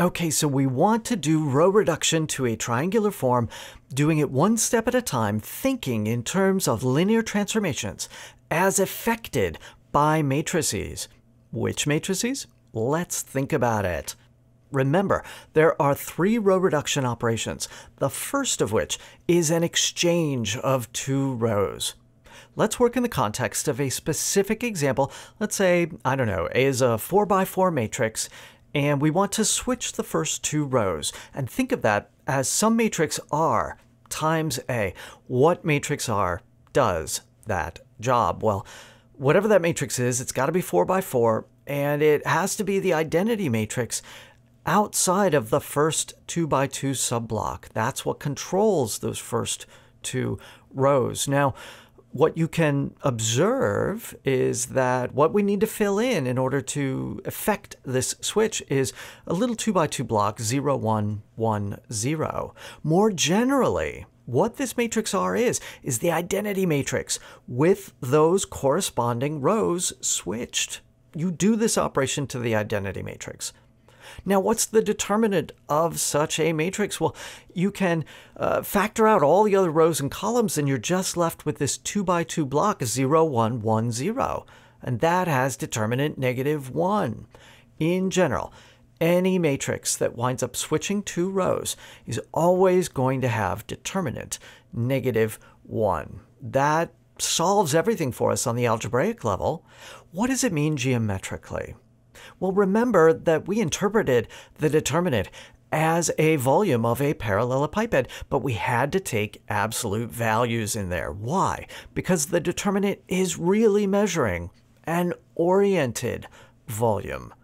Okay, so we want to do row reduction to a triangular form, doing it one step at a time, thinking in terms of linear transformations as affected by matrices. Which matrices? Let's think about it. Remember, there are three row reduction operations, the first of which is an exchange of two rows. Let's work in the context of a specific example. Let's say, I don't know, A is a 4x4 matrix, and we want to switch the first two rows. And think of that as some matrix R times A. What matrix R does that job? Well, whatever that matrix is, it's got to be 4 by 4 and it has to be the identity matrix outside of the first 2 by 2 subblock. That's what controls those first two rows. Now, what you can observe is that what we need to fill in in order to affect this switch is a little 2 by 2 block 0, 1, 1, 0. More generally, what this matrix R is, is the identity matrix with those corresponding rows switched. You do this operation to the identity matrix. Now, what's the determinant of such a matrix? Well, you can uh, factor out all the other rows and columns, and you're just left with this 2 by 2 block 0, 1, 1, 0. And that has determinant negative 1. In general, any matrix that winds up switching two rows is always going to have determinant negative 1. That solves everything for us on the algebraic level. What does it mean geometrically? Well, remember that we interpreted the determinant as a volume of a parallelepiped, but we had to take absolute values in there. Why? Because the determinant is really measuring an oriented volume.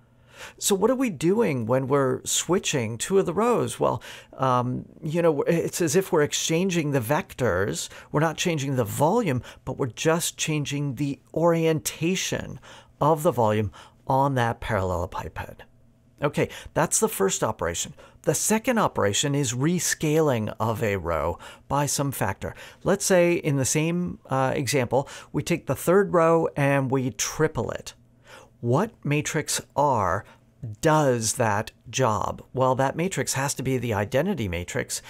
So, what are we doing when we're switching two of the rows? Well, um, you know, it's as if we're exchanging the vectors. We're not changing the volume, but we're just changing the orientation of the volume on that parallelepiped. Okay, that's the first operation. The second operation is rescaling of a row by some factor. Let's say in the same uh, example, we take the third row and we triple it. What matrix R does that job? Well, that matrix has to be the identity matrix,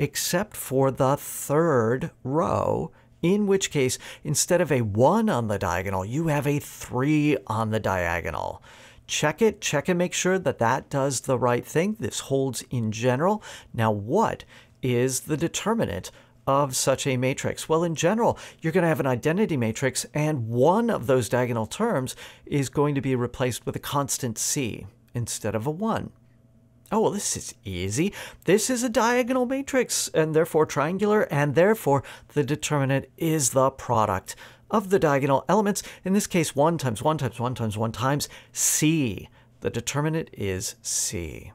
except for the third row in which case, instead of a 1 on the diagonal, you have a 3 on the diagonal. Check it, check and make sure that that does the right thing. This holds in general. Now, what is the determinant of such a matrix? Well, in general, you're going to have an identity matrix, and one of those diagonal terms is going to be replaced with a constant c instead of a 1. Oh, well, this is easy. This is a diagonal matrix and therefore triangular, and therefore the determinant is the product of the diagonal elements. In this case, 1 times 1 times 1 times 1 times c. The determinant is c.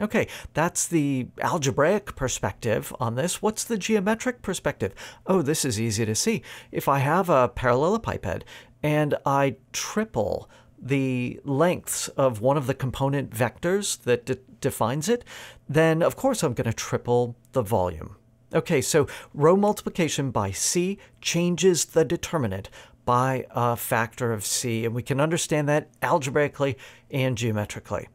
Okay, that's the algebraic perspective on this. What's the geometric perspective? Oh, this is easy to see. If I have a parallelepiped and I triple the lengths of one of the component vectors that de defines it, then of course I'm going to triple the volume. Okay, so row multiplication by c changes the determinant by a factor of c, and we can understand that algebraically and geometrically.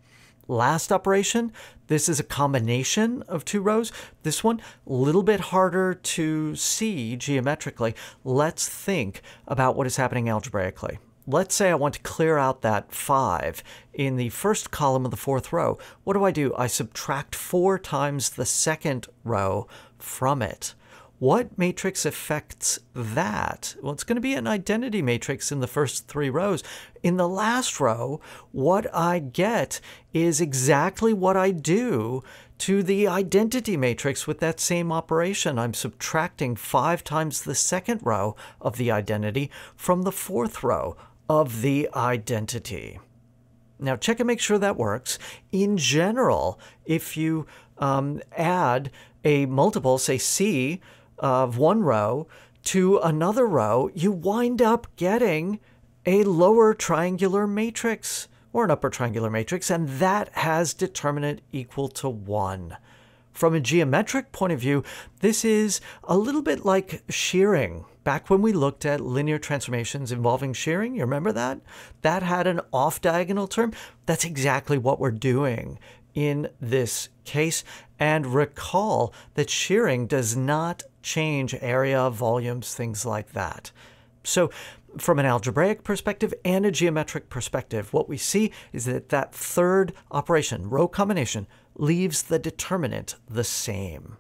Last operation, this is a combination of two rows. This one, a little bit harder to see geometrically. Let's think about what is happening algebraically let's say I want to clear out that 5 in the first column of the fourth row. What do I do? I subtract 4 times the second row from it. What matrix affects that? Well, it's going to be an identity matrix in the first three rows. In the last row, what I get is exactly what I do to the identity matrix with that same operation. I'm subtracting 5 times the second row of the identity from the fourth row of the identity. Now, check and make sure that works. In general, if you um, add a multiple, say C, of one row to another row, you wind up getting a lower triangular matrix or an upper triangular matrix, and that has determinant equal to 1. From a geometric point of view, this is a little bit like shearing. Back when we looked at linear transformations involving shearing, you remember that? That had an off diagonal term. That's exactly what we're doing in this case. And recall that shearing does not change area, volumes, things like that. So from an algebraic perspective and a geometric perspective, what we see is that that third operation, row combination, leaves the determinant the same.